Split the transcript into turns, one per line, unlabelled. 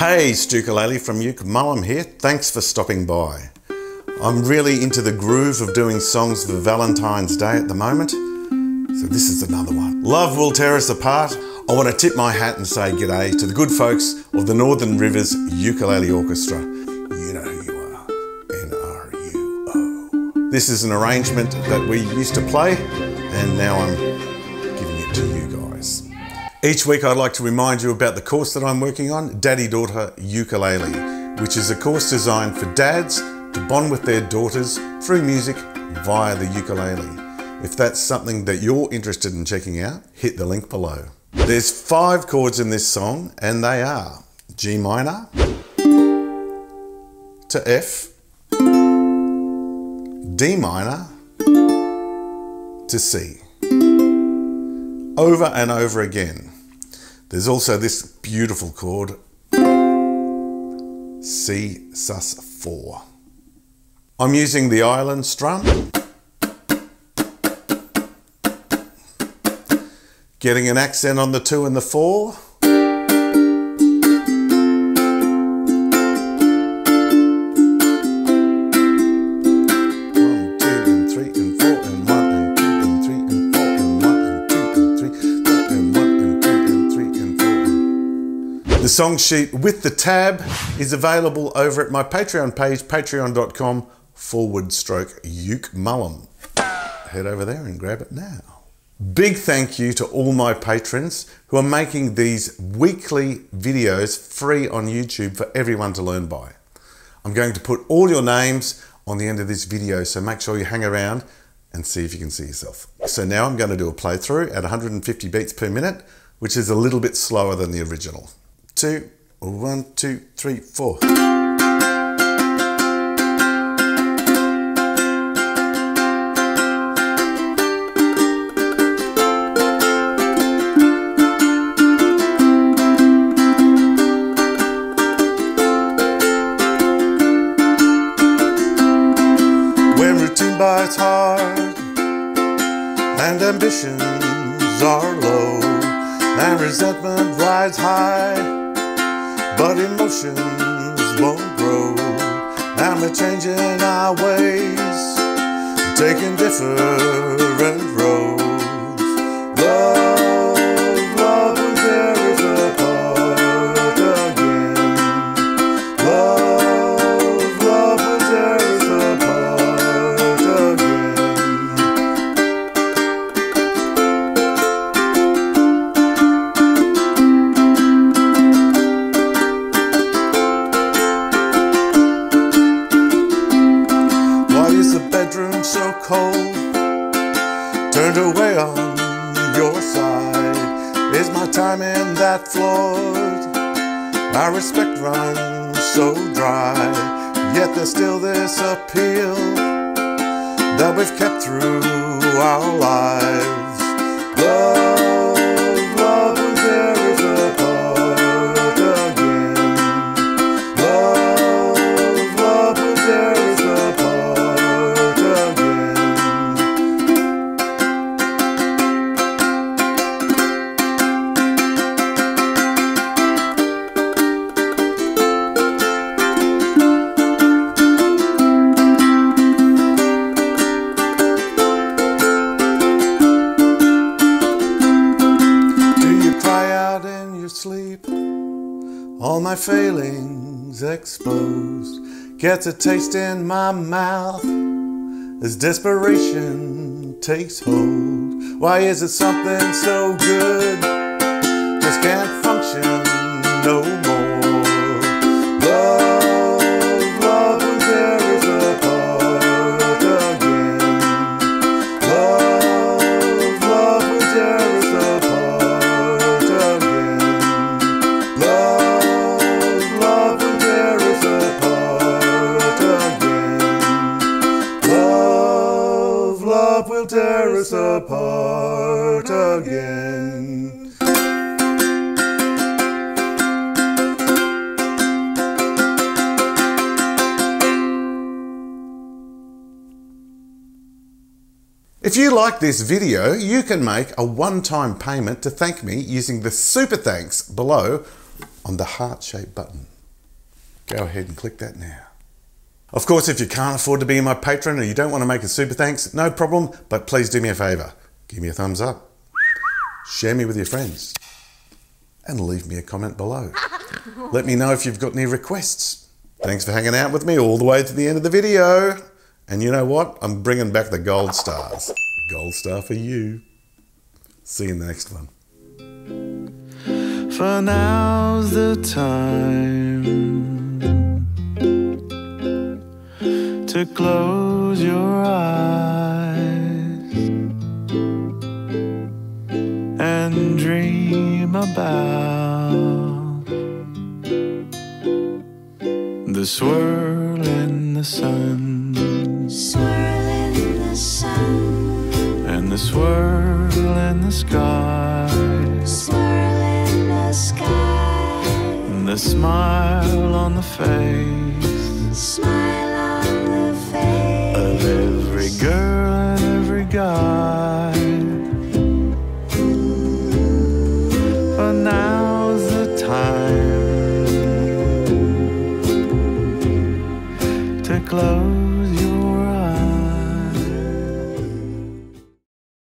Hey, Stukulele from Uke Mullum here. Thanks for stopping by. I'm really into the groove of doing songs for Valentine's Day at the moment, so this is another one. Love will tear us apart. I want to tip my hat and say g'day to the good folks of the Northern Rivers Ukulele Orchestra. You know who you are. N-R-U-O. This is an arrangement that we used to play, and now I'm Each week I'd like to remind you about the course that I'm working on, Daddy Daughter Ukulele, which is a course designed for dads to bond with their daughters through music via the ukulele. If that's something that you're interested in checking out, hit the link below. There's five chords in this song, and they are G minor to F, D minor to C. Over and over again. There's also this beautiful chord, C sus 4. I'm using the island strum. Getting an accent on the two and the four. Song sheet with the tab is available over at my Patreon page, patreon.com forward stroke uke mullum. Head over there and grab it now. Big thank you to all my patrons who are making these weekly videos free on YouTube for everyone to learn by. I'm going to put all your names on the end of this video, so make sure you hang around and see if you can see yourself. So now I'm going to do a playthrough at 150 beats per minute, which is a little bit slower than the original. Two, one, two, three, four. When routine bites hard and ambitions are low and resentment rides high, but emotions won't grow. We're changing our ways, taking different roads. Your side. Is my time in that flawed? My respect runs so dry. Yet there's still this appeal that we've kept through our lives. Love, sleep? All my failings exposed. Gets a taste in my mouth as desperation takes hold. Why is it something so good just can't function no more? Love, will tear us apart again. If you like this video, you can make a one-time payment to thank me using the super thanks below on the heart shaped button. Go ahead and click that now. Of course, if you can't afford to be my patron or you don't want to make a super thanks, no problem, but please do me a favour. Give me a thumbs up, share me with your friends, and leave me a comment below. Let me know if you've got any requests. Thanks for hanging out with me all the way to the end of the video. And you know what? I'm bringing back the gold stars. Gold star for you. See you in the next one.
For now's the time to close your eyes and dream about the swirl in the sun.
Swirl in the sun,
and the swirl in the sky.
Swirl in the sky.
and the smile on the face.
Smile
guy. But now's the time to close